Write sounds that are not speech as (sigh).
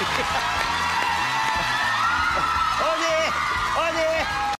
Yeah. (laughs)